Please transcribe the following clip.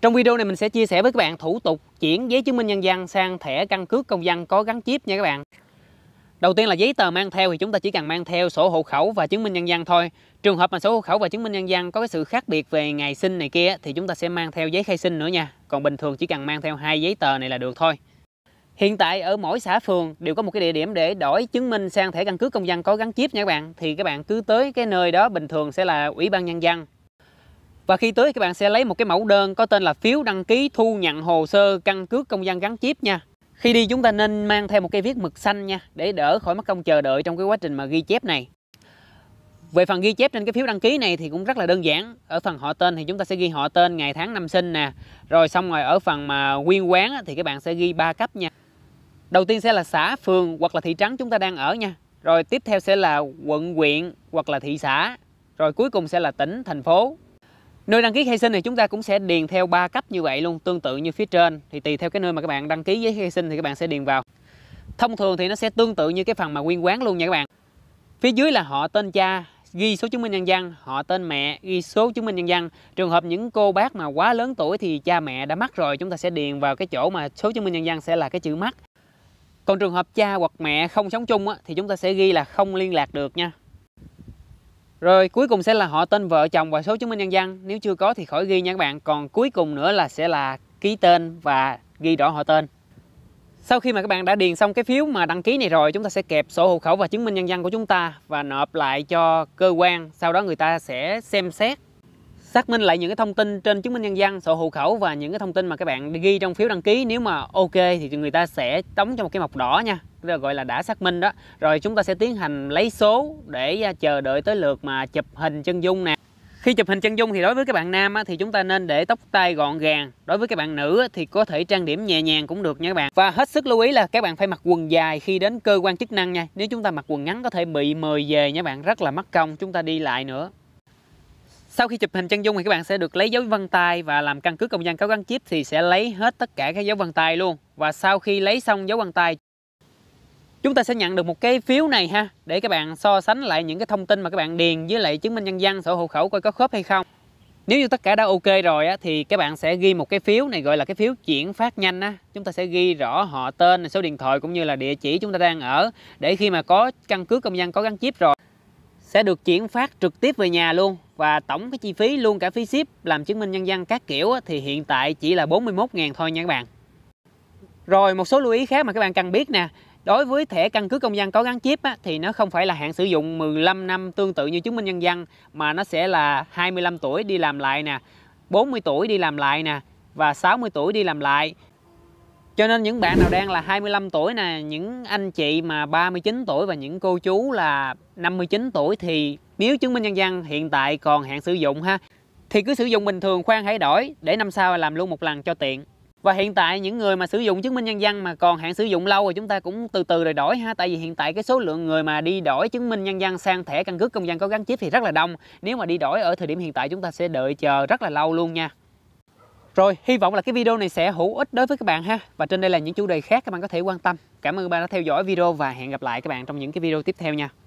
Trong video này mình sẽ chia sẻ với các bạn thủ tục chuyển giấy chứng minh nhân dân sang thẻ căn cước công dân có gắn chip nha các bạn. Đầu tiên là giấy tờ mang theo thì chúng ta chỉ cần mang theo sổ hộ khẩu và chứng minh nhân dân thôi. Trường hợp mà sổ hộ khẩu và chứng minh nhân dân có cái sự khác biệt về ngày sinh này kia thì chúng ta sẽ mang theo giấy khai sinh nữa nha. Còn bình thường chỉ cần mang theo hai giấy tờ này là được thôi. Hiện tại ở mỗi xã phường đều có một cái địa điểm để đổi chứng minh sang thẻ căn cước công dân có gắn chip nha các bạn. Thì các bạn cứ tới cái nơi đó bình thường sẽ là Ủy ban Nhân dân. Và khi tới các bạn sẽ lấy một cái mẫu đơn có tên là phiếu đăng ký thu nhận hồ sơ căn cước công dân gắn chip nha. Khi đi chúng ta nên mang theo một cây viết mực xanh nha để đỡ khỏi mất công chờ đợi trong cái quá trình mà ghi chép này. Về phần ghi chép trên cái phiếu đăng ký này thì cũng rất là đơn giản. Ở phần họ tên thì chúng ta sẽ ghi họ tên, ngày tháng năm sinh nè. Rồi xong rồi ở phần mà nguyên quán thì các bạn sẽ ghi ba cấp nha. Đầu tiên sẽ là xã, phường hoặc là thị trấn chúng ta đang ở nha. Rồi tiếp theo sẽ là quận, huyện hoặc là thị xã. Rồi cuối cùng sẽ là tỉnh, thành phố. Nơi đăng ký khai sinh thì chúng ta cũng sẽ điền theo ba cấp như vậy luôn, tương tự như phía trên. Thì tùy theo cái nơi mà các bạn đăng ký giấy khai sinh thì các bạn sẽ điền vào. Thông thường thì nó sẽ tương tự như cái phần mà nguyên quán luôn nha các bạn. Phía dưới là họ tên cha, ghi số chứng minh nhân dân, họ tên mẹ, ghi số chứng minh nhân dân. Trường hợp những cô bác mà quá lớn tuổi thì cha mẹ đã mất rồi, chúng ta sẽ điền vào cái chỗ mà số chứng minh nhân dân sẽ là cái chữ mất. Còn trường hợp cha hoặc mẹ không sống chung á, thì chúng ta sẽ ghi là không liên lạc được nha. Rồi cuối cùng sẽ là họ tên vợ chồng và số chứng minh nhân dân. Nếu chưa có thì khỏi ghi nha các bạn. Còn cuối cùng nữa là sẽ là ký tên và ghi rõ họ tên. Sau khi mà các bạn đã điền xong cái phiếu mà đăng ký này rồi, chúng ta sẽ kẹp sổ hộ khẩu và chứng minh nhân dân của chúng ta và nộp lại cho cơ quan. Sau đó người ta sẽ xem xét xác minh lại những cái thông tin trên chứng minh nhân dân, sổ hộ khẩu và những cái thông tin mà các bạn ghi trong phiếu đăng ký. Nếu mà ok thì người ta sẽ đóng cho một cái mộc đỏ nha. Gọi là đã xác minh đó. Rồi chúng ta sẽ tiến hành lấy số để à, chờ đợi tới lượt mà chụp hình chân dung nè. Khi chụp hình chân dung thì đối với các bạn nam á, thì chúng ta nên để tóc tai gọn gàng. Đối với các bạn nữ á, thì có thể trang điểm nhẹ nhàng cũng được nha các bạn. Và hết sức lưu ý là các bạn phải mặc quần dài khi đến cơ quan chức năng nha. Nếu chúng ta mặc quần ngắn có thể bị mời về nha bạn. Rất là mất công. Chúng ta đi lại nữa sau khi chụp hình chân dung thì các bạn sẽ được lấy dấu vân tay và làm căn cước công dân có gắn chip thì sẽ lấy hết tất cả các dấu vân tay luôn. Và sau khi lấy xong dấu vân tay chúng ta sẽ nhận được một cái phiếu này ha để các bạn so sánh lại những cái thông tin mà các bạn điền với lại chứng minh nhân dân, sổ hộ khẩu coi có khớp hay không. Nếu như tất cả đã ok rồi á, thì các bạn sẽ ghi một cái phiếu này gọi là cái phiếu chuyển phát nhanh á. Chúng ta sẽ ghi rõ họ tên, số điện thoại cũng như là địa chỉ chúng ta đang ở để khi mà có căn cước công dân có gắn chip rồi sẽ được chuyển phát trực tiếp về nhà luôn và tổng cái chi phí luôn cả phí ship làm chứng minh nhân dân các kiểu thì hiện tại chỉ là 41.000 thôi nha các bạn. Rồi một số lưu ý khác mà các bạn cần biết nè. Đối với thẻ căn cước công dân có gắn chip á, thì nó không phải là hạn sử dụng 15 năm tương tự như chứng minh nhân dân mà nó sẽ là 25 tuổi đi làm lại nè, 40 tuổi đi làm lại nè và 60 tuổi đi làm lại cho nên những bạn nào đang là 25 tuổi nè, những anh chị mà 39 tuổi và những cô chú là 59 tuổi thì nếu chứng minh nhân dân hiện tại còn hạn sử dụng ha. Thì cứ sử dụng bình thường khoan hãy đổi để năm sau làm luôn một lần cho tiện. Và hiện tại những người mà sử dụng chứng minh nhân dân mà còn hạn sử dụng lâu rồi chúng ta cũng từ từ rồi đổi ha Tại vì hiện tại cái số lượng người mà đi đổi chứng minh nhân dân sang thẻ căn cước công dân có gắn chip thì rất là đông. Nếu mà đi đổi ở thời điểm hiện tại chúng ta sẽ đợi chờ rất là lâu luôn nha rồi, hy vọng là cái video này sẽ hữu ích đối với các bạn ha. Và trên đây là những chủ đề khác các bạn có thể quan tâm. Cảm ơn các bạn đã theo dõi video và hẹn gặp lại các bạn trong những cái video tiếp theo nha.